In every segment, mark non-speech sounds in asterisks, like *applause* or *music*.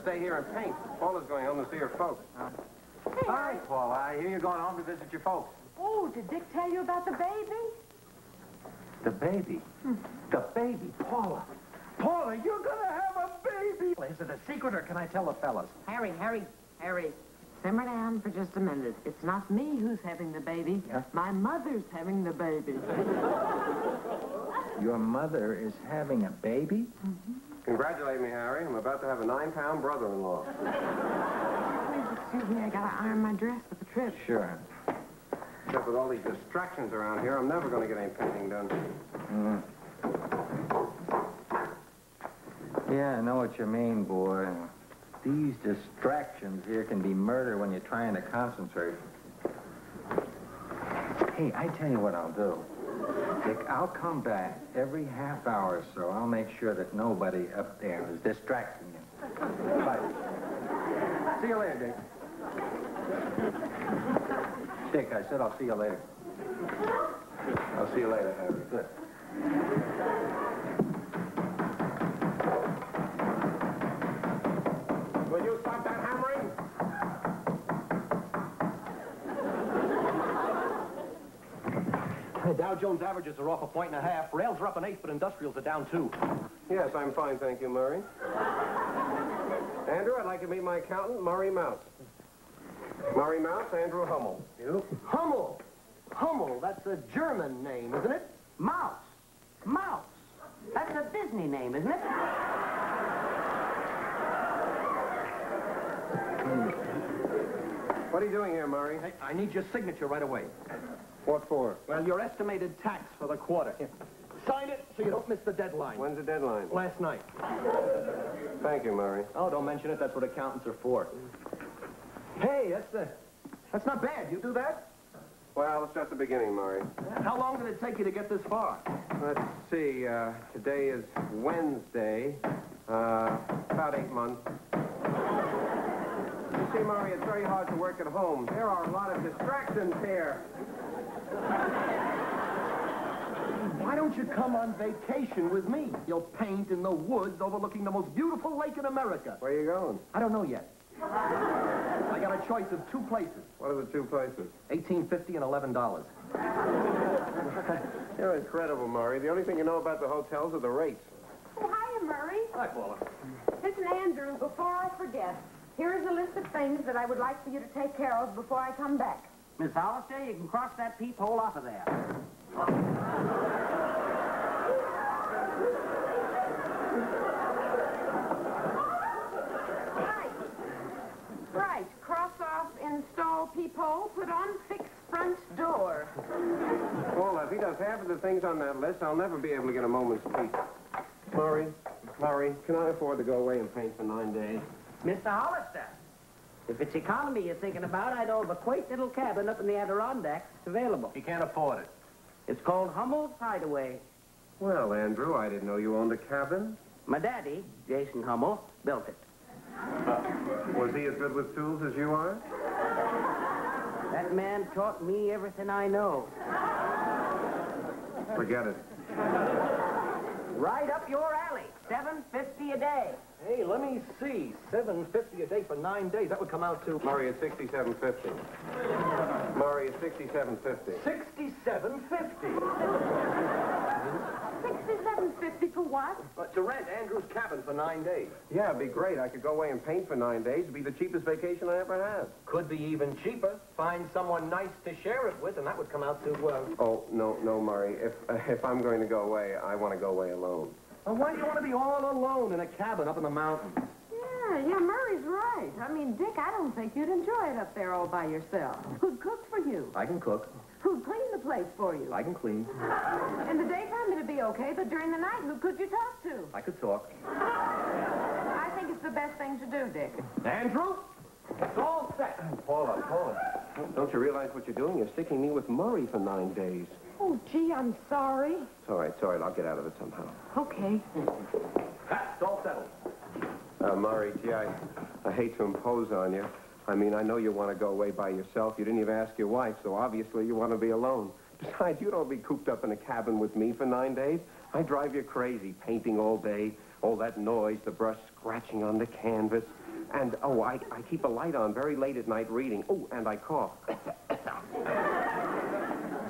to stay here and paint. Paula's going home to see her folks. Hi, Paula. I hear you're going home to visit your folks. Oh, did Dick tell you about the baby? The baby. Hmm. The baby. Paula. Paula, you're gonna have a baby. Is it a secret or can I tell the fellas? Harry, Harry, Harry. Simmer down for just a minute. It's not me who's having the baby. Yeah? My mother's having the baby. *laughs* Your mother is having a baby? Mm-hmm. Congratulate me, Harry. I'm about to have a nine-pound brother-in-law. Please excuse me, I gotta iron my dress for the trip. Sure. Except with all these distractions around here, I'm never going to get any painting done. Mm. Yeah, I know what you mean, boy. These distractions here can be murder when you're trying to concentrate. Hey, I tell you what I'll do. Dick, I'll come back every half hour or so. I'll make sure that nobody up there is distracting you. Bye. See you later, Dick. Dick, I said I'll see you later. I'll see you later, Harry. Good. Dow Jones averages are off a point and a half. Rails are up an eighth, but industrials are down two. Yes, I'm fine, thank you, Murray. Andrew, I'd like to meet my accountant, Murray Mouse. Murray Mouse, Andrew Hummel. You? Hummel. Hummel, that's a German name, isn't it? Mouse. Mouse. That's a Disney name, isn't it? What are you doing here, Murray? Hey, I need your signature right away. What for? Well, your estimated tax for the quarter. *laughs* Sign it so you don't miss the deadline. When's the deadline? Last night. Thank you, Murray. Oh, don't mention it. That's what accountants are for. Hey, that's the... That's not bad. You do that? Well, it's just the beginning, Murray. How long did it take you to get this far? Let's see, uh, today is Wednesday. Uh, about eight months. You see, Murray, it's very hard to work at home. There are a lot of distractions here. Why don't you come on vacation with me? You'll paint in the woods overlooking the most beautiful lake in America. Where are you going? I don't know yet. I got a choice of two places. What are the two places? 1850 and $11. *laughs* You're incredible, Murray. The only thing you know about the hotels are the rates. Oh, hiya, Murray. Hi, Paula. Listen, Andrew, before I forget, here is a list of things that I would like for you to take care of before I come back. Miss Hollister, you can cross that peephole off of there. Right. Right. Cross off install peephole, put on fix front door. Well, if he does half of the things on that list, I'll never be able to get a moment's peace. Murray, Murray, can I afford to go away and paint for nine days? Mr. Hollister, if it's economy you're thinking about, I know of a quaint little cabin up in the Adirondacks. It's available. He can't afford it. It's called Hummel's Hideaway. Well, Andrew, I didn't know you owned a cabin. My daddy, Jason Hummel, built it. Was he as good with tools as you are? That man taught me everything I know. Forget it. Right up your alley. Seven fifty a day. Hey, let me see. 750 a day for nine days. That would come out to Murray, it's 6750. Murray, it's 6750. 6750. Sixty-seven fifty for what? Uh, to rent Andrew's cabin for nine days. Yeah, it'd be great. I could go away and paint for nine days. It'd be the cheapest vacation I ever had. Could be even cheaper. Find someone nice to share it with, and that would come out to, uh... Oh, no, no, Murray. If, uh, if I'm going to go away, I want to go away alone. Well, why do you want to be all alone in a cabin up in the mountains? Yeah, yeah, Murray's right. I mean, Dick, I don't think you'd enjoy it up there all by yourself. Who'd cook for you? I can cook. Who'd clean the place for you? I can clean. In the daytime, it'd be okay, but during the night, who could you talk to? I could talk. I think it's the best thing to do, Dick. Andrew? It's all set. Paula, Paula. Don't you realize what you're doing? You're sticking me with Murray for nine days. Oh, gee, I'm sorry. It's all right, it's all right. I'll get out of it somehow. Okay. That's all settled. Uh, Murray, gee, I, I hate to impose on you. I mean, I know you want to go away by yourself. You didn't even ask your wife, so obviously you want to be alone. Besides, you don't be cooped up in a cabin with me for nine days. I drive you crazy, painting all day, all that noise, the brush scratching on the canvas. And, oh, I, I keep a light on very late at night reading. Oh, and I cough. *coughs* *coughs* *coughs*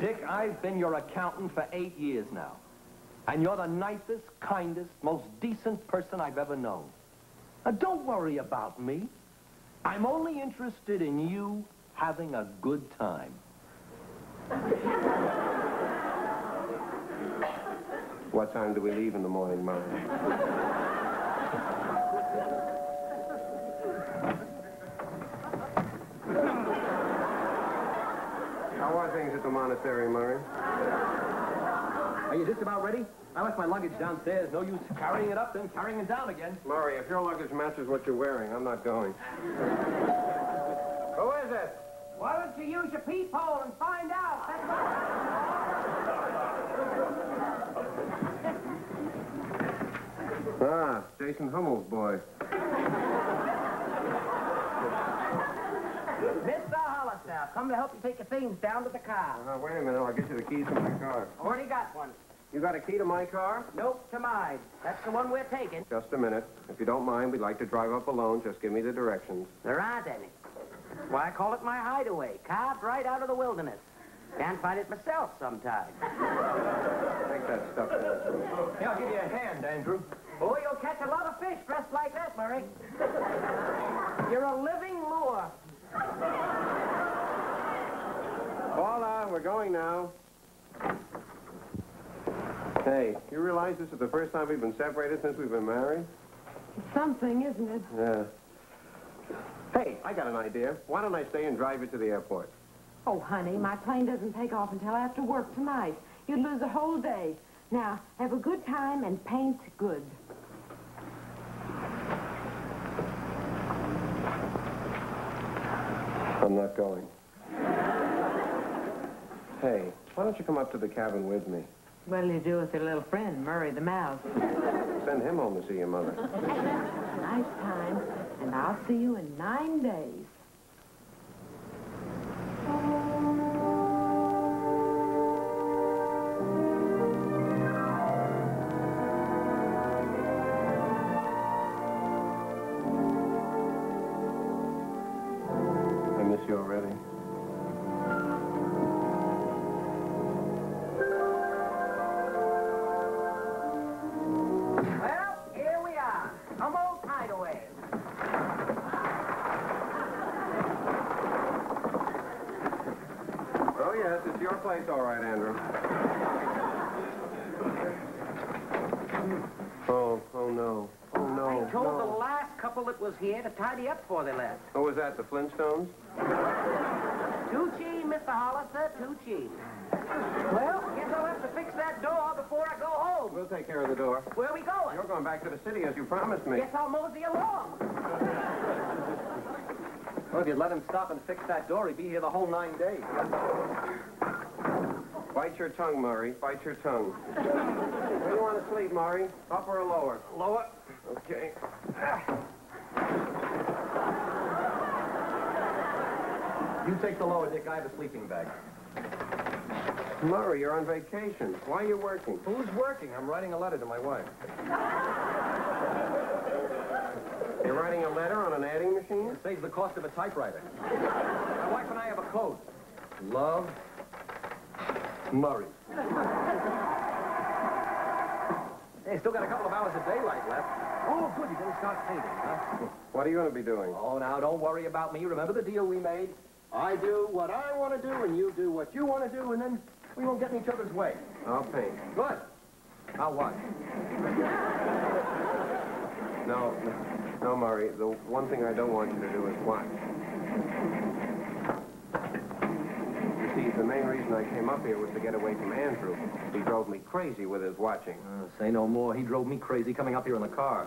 Dick, I've been your accountant for eight years now. And you're the nicest, kindest, most decent person I've ever known. Now, don't worry about me. I'm only interested in you having a good time. What time do we leave in the morning, Murray? Things at the monastery, Murray? Are you just about ready? I left my luggage downstairs. No use carrying it up, then carrying it down again. Murray, if your luggage matches what you're wearing, I'm not going. Who is it? Why don't you use your peephole and find out? Ah, Jason Hummel's boy. Mr. Hollister, come to help you take your things down to the car. Uh, wait a minute, I'll get you the keys to my car. Already got one. You got a key to my car? Nope, to mine. That's the one we're taking. Just a minute. If you don't mind, we'd like to drive up alone. Just give me the directions. There aren't any. Why, I call it my hideaway. Carved right out of the wilderness. Can't find it myself sometimes. Take that stuff down. Hey, I'll give you a hand, Andrew. Oh, you'll catch a lot of fish dressed like that, Murray. You're a living lure. Paula, we're going now. Hey, you realize this is the first time we've been separated since we've been married? It's something, isn't it? Yeah. Hey, I got an idea. Why don't I stay and drive you to the airport? Oh, honey, my plane doesn't take off until after work tonight. You'd lose a whole day. Now, have a good time and paint good. I'm not going. Hey, why don't you come up to the cabin with me? What'll you do with your little friend, Murray the Mouse? Send him home to see your mother. Nice time, and I'll see you in nine days. Your place, all right, Andrew. Oh, oh, no. Oh, no, I told the last couple that was here to tidy up before they left. Who oh, was that, the Flintstones? Too cheap, Mr. Hollister, too cheap. Well, guess I'll have to fix that door before I go home. We'll take care of the door. Where are we going? You're going back to the city as you promised me. Guess I'll mosey along. Well, if you'd let him stop and fix that door, he'd be here the whole nine days. Bite your tongue, Murray. Bite your tongue. Where do you want to sleep, Murray? Upper or lower? Lower. Okay. You take the lower, Dick. I have a sleeping bag. Murray, you're on vacation. Why are you working? Who's working? I'm writing a letter to my wife. You're writing a letter on an adding machine? It saves the cost of a typewriter. My wife and I have a code. Love, Murray. Hey, still got a couple of hours of daylight left. Oh, good. You're going to start painting, huh? What are you going to be doing? Oh, now, don't worry about me. Remember the deal we made? I do what I want to do, and you do what you want to do, and then we won't get in each other's way. I'll paint. Good. I'll watch. No, no, Murray. The one thing I don't want you to do is watch. Main reason I came up here was to get away from Andrew. He drove me crazy with his watching. Uh, say no more. He drove me crazy coming up here in the car.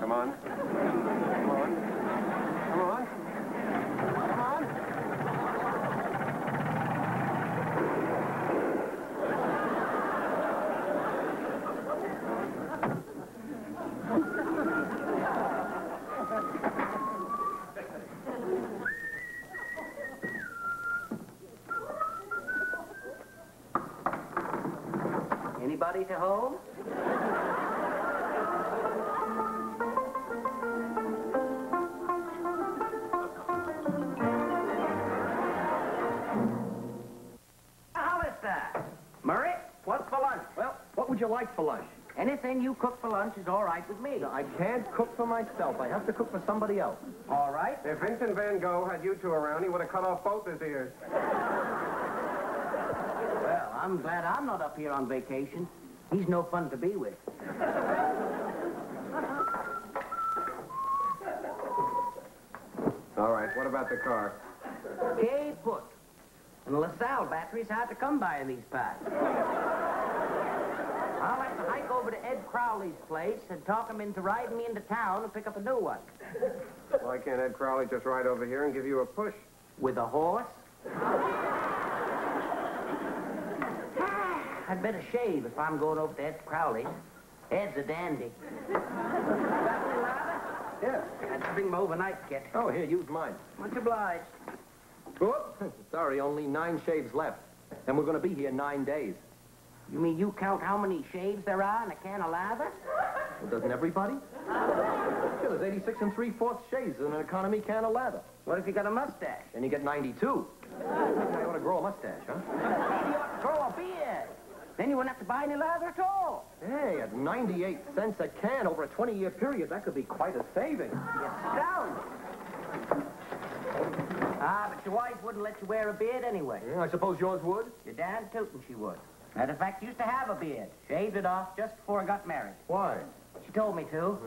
Come on. Come on. Come on. Come on. Anybody to home? Murray, what's for lunch? Well, what would you like for lunch? Anything you cook for lunch is all right with me. I can't cook for myself. I have to cook for somebody else. All right. If Vincent Van Gogh had you two around, he would have cut off both his ears. I'm glad I'm not up here on vacation. He's no fun to be with. All right, what about the car? Gay put. And the LaSalle battery's hard to come by in these parts. I'll have to hike over to Ed Crowley's place and talk him into riding me into town and pick up a new one. Why can't Ed Crowley just ride over here and give you a push? With a horse? I'd better shave if I'm going over to Ed Crowley's. Ed's a dandy. Yeah. Had to bring my overnight kit. Oh, here, use mine. Much obliged. Whoop. *laughs* Sorry, only nine shaves left. And we're going to be here nine days. You mean you count how many shaves there are in a can of lather? Well, doesn't everybody? Sure, there's 86 and three-fourths shaves in an economy can of lather. What if you got a mustache? Then you get 92. *laughs* I ought to grow a mustache, huh? You ought to grow a beard. Then you wouldn't have to buy any lather at all. Hey, at 98 cents a can over a 20-year period, that could be quite a saving. You sound. Ah, but your wife wouldn't let you wear a beard anyway. Yeah, I suppose yours would? Your damn tootin' she would. Matter of fact, used to have a beard. Shaved it off just before I got married. Why? She told me to.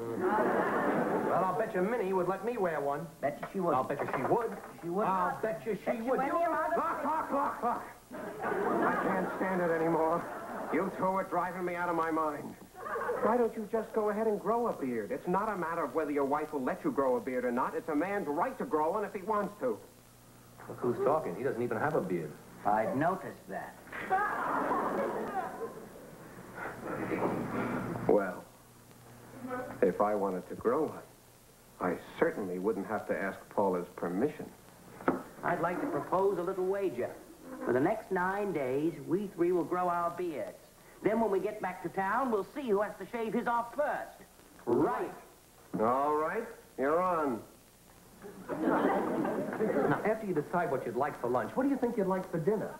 Well, I'll bet you Minnie would let me wear one. Bet you she would. I'll bet you she would. She would I'll bet you she Bet you would. of- Look, look, look, look. I can't stand it anymore. You two are driving me out of my mind. Why don't you just go ahead and grow a beard? It's not a matter of whether your wife will let you grow a beard or not. It's a man's right to grow one if he wants to. Look who's talking. He doesn't even have a beard. I'd noticed that. Well, if I wanted to grow one, I certainly wouldn't have to ask Paula's permission. I'd like to propose a little wager. For the next nine days, we three will grow our beards. Then when we get back to town, we'll see who has to shave his off first. Right. All right, you're on. Now, after you decide what you'd like for lunch, what do you think you'd like for dinner?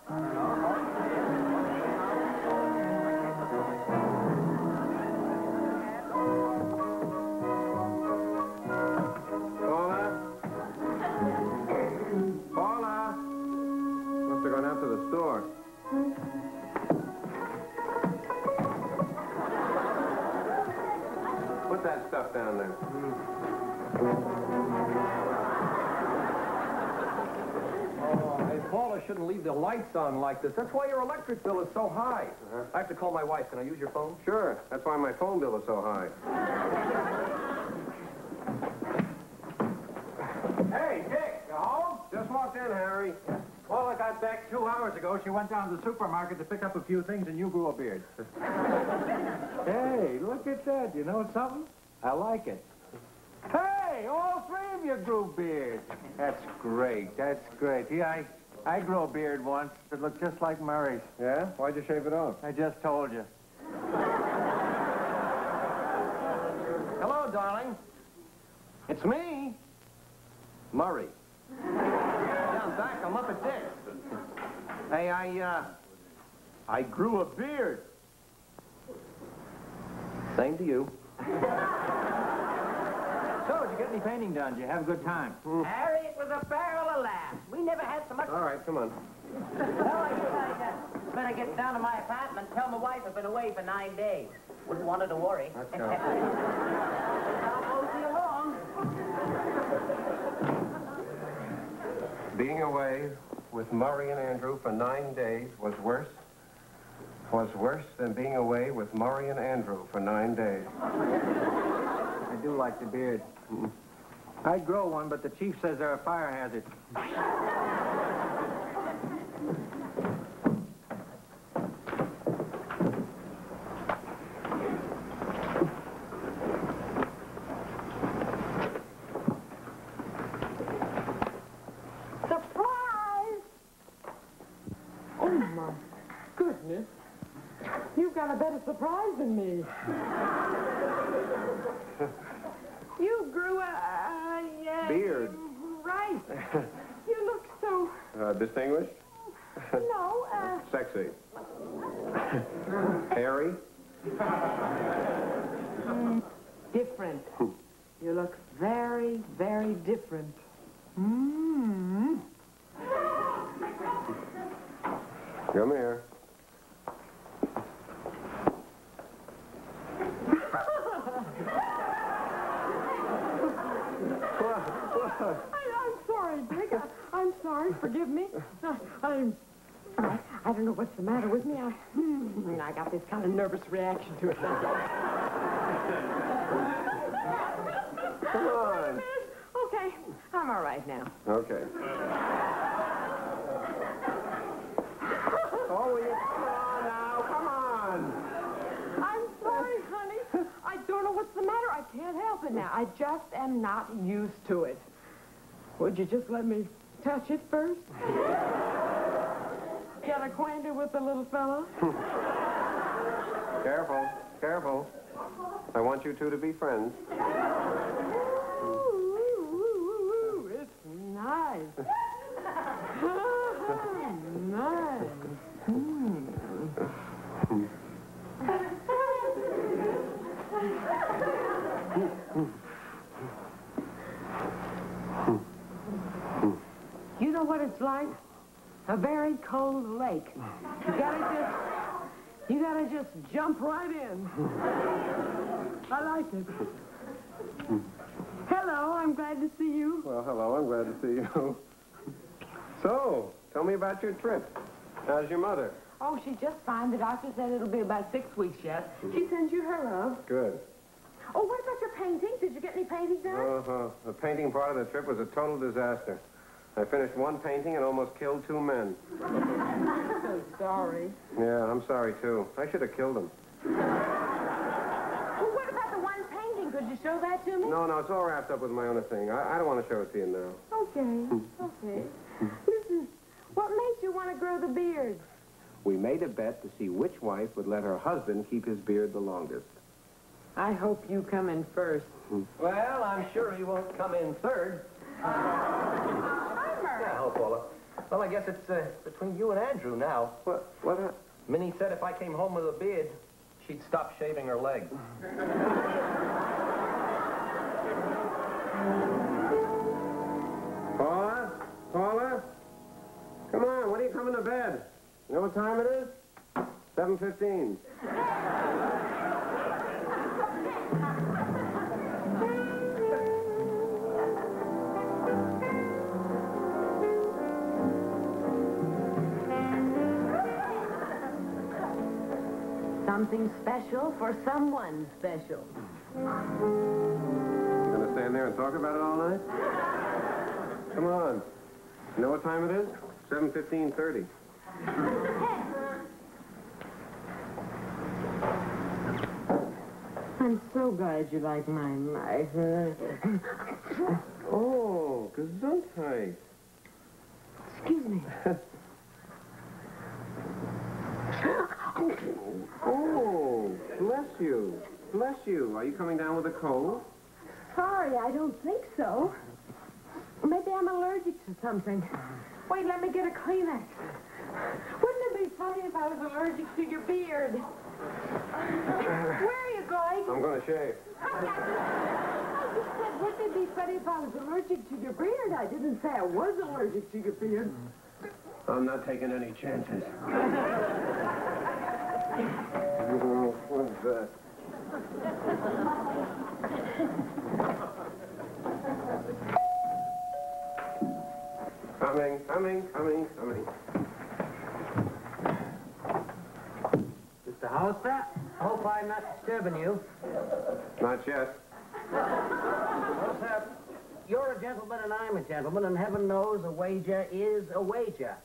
Shouldn't leave the lights on like this. That's why your electric bill is so high. Uh-huh. I have to call my wife. Can I use your phone? Sure, that's why my phone bill is so high. Hey, Dick, you home? Just walked in, Harry. Paula got back two hours ago. She went down to the supermarket to pick up a few things, and you grew a beard. *laughs* hey, look at that. You know something? I like it. Hey, all three of you grew beards. That's great. That's great. Yeah, I, I grew a beard once. It looked just like Murray's. Yeah? Why'd you shave it off? I just told you. Hello, darling. It's me. Murray. I'm back. I'm up at Dick's. Hey, I, uh, I grew a beard. Same to you. *laughs* So, did you get any painting done? Did you have a good time? Harry, it was a barrel of laughs. We never had so much... All right, come on. Well, I guess I uh, better get down to my apartment and tell my wife I've been away for nine days. Wouldn't want her to worry. Let's *laughs* go. I'll mosey along. Being away with Murray and Andrew for nine days was worse. Was worse than being away with Murray and Andrew for nine days. I do like the beard. I'd grow one, but the chief says they're a fire hazard. Surprise! Oh, my goodness. You've got a better surprise than me. *laughs* you grew a, a, uh, Beard. Right. You look so, Uh, distinguished? no, uh, *laughs* Sexy. *laughs* Hairy? different. You look very, very different. Mmm. Come here. I, *laughs* I'm sorry, Dick. I, I'm sorry. Forgive me. I, I'm. I, I don't know what's the matter with me. I, hmm, I got this kind of nervous reaction to it. Come on. Okay, I'm all right now. Okay. Oh, will you come on now? Come on. I'm sorry, honey. I don't know what's the matter. I can't help it now. I just am not used to it. Would you just let me touch it first? Get acquainted with the little fellow? Careful. Careful. I want you two to be friends. Ooh, ooh, ooh, ooh, it's nice. nice. You know what it's like? A very cold lake. You gotta just, you gotta just jump right in. I like it. Hello, I'm glad to see you. Well, hello. I'm glad to see you. So, tell me about your trip. How's your mother? Oh, she's just fine. The doctor said it'll be about six weeks yet. She sends you her love. Good. Oh, what about your painting? Did you get any paintings done? Uh-huh. The painting part of the trip was a total disaster. I finished one painting and almost killed two men. so *laughs* sorry. Yeah, I'm sorry, too. I should have killed them. Well, what about the one painting? Could you show that to me? No, no, it's all wrapped up with my own thing. I, I don't want to show it to you now. Okay, okay. Listen, what made you want to grow the beard? We made a bet to see which wife would let her husband keep his beard the longest. I hope you come in first. Hmm. Well, I'm sure he won't come in third. *laughs* Yeah, hello, Paula. Well, I guess it's uh, between you and Andrew now. What? What? hap- Minnie said if I came home with a beard, she'd stop shaving her leg. *laughs* Paula? Paula? Come on, when are you coming to bed? You know what time it is? 7.15. Something special for someone special. You gonna stand there and talk about it all night? Come on. You know what time it is? 7.15.30. I'm so glad you like my knife. Oh, gesundheit. Excuse me. *laughs* Bless you. Bless you. Are you coming down with a cold? Sorry, I don't think so. Maybe I'm allergic to something. Wait, let me get a Kleenex. Wouldn't it be funny if I was allergic to your beard? Where are you going? I'm gonna shave. I just said, wouldn't it be funny if I was allergic to your beard? I didn't say I was allergic to your beard. I'm not taking any chances. *laughs* What's *laughs* that? Coming, coming, coming, coming. Mr. Hollister, I hope I'm not disturbing you. Not yet. Well, sir, you're a gentleman and I'm a gentleman, and heaven knows a wager is a wager.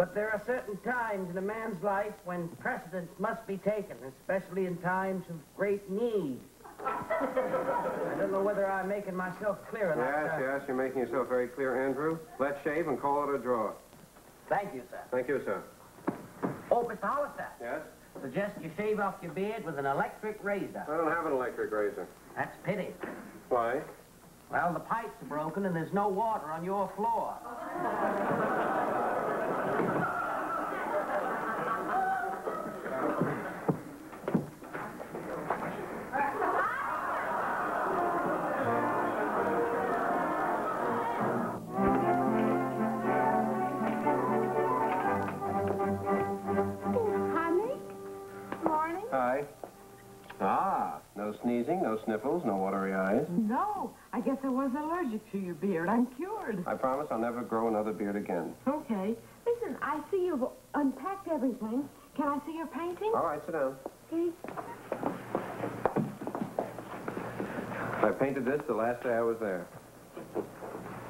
But there are certain times in a man's life when precedence must be taken, especially in times of great need. I don't know whether I'm making myself clear enough, Yes, yes, you're making yourself very clear, Andrew. Let's shave and call it a draw. Thank you, sir. Thank you, sir. Oh, Mr. Hollister, Yes? Suggest you shave off your beard with an electric razor. I don't have an electric razor. That's pity. Why? Well, the pipes are broken and there's no water on your floor. I guess I was allergic to your beard. I'm cured. I promise I'll never grow another beard again. Okay. Listen, I see you've unpacked everything. Can I see your painting? All right, sit down. Okay. I painted this the last day I was there.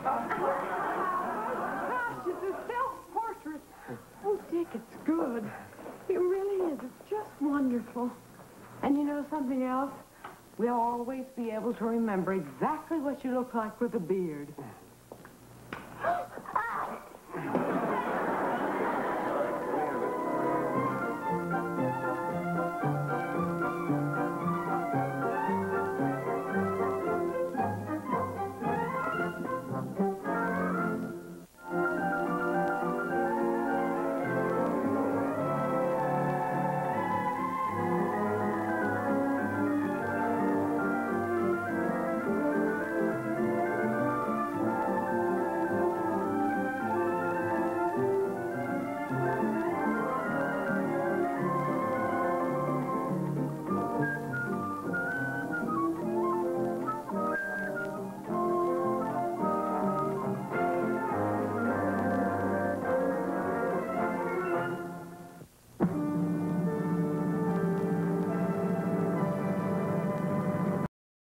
Gosh, it's a self-portrait. Oh, Dick, it's good. It really is. It's just wonderful. And you know something else? We'll always be able to remember exactly what you look like with a beard. *gasps* *gasps*